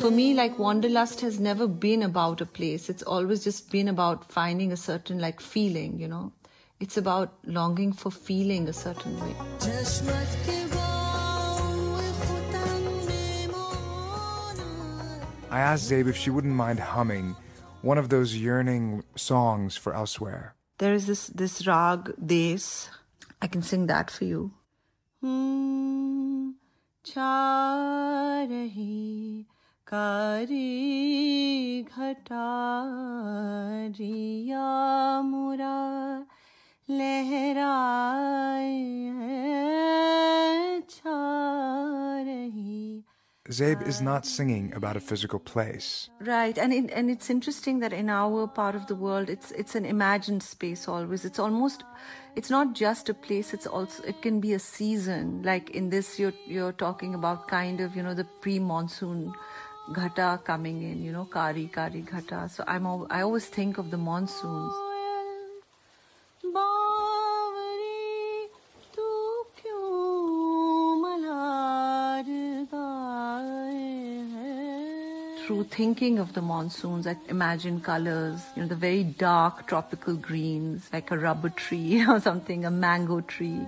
For me, like Wanderlust has never been about a place. It's always just been about finding a certain like feeling, you know. It's about longing for feeling a certain way. I asked Zeb if she wouldn't mind humming one of those yearning songs for elsewhere. There is this this rag des. I can sing that for you. Hmm, charahi kari ghata Zeb is not singing about a physical place. Right, and and it's interesting that in our part of the world, it's it's an imagined space always. It's almost, it's not just a place. It's also it can be a season. Like in this, you're you're talking about kind of you know the pre-monsoon ghata coming in. You know, kari kari ghata. So I'm I always think of the monsoons. through thinking of the monsoons, I imagine colors, you know, the very dark tropical greens, like a rubber tree or something, a mango tree.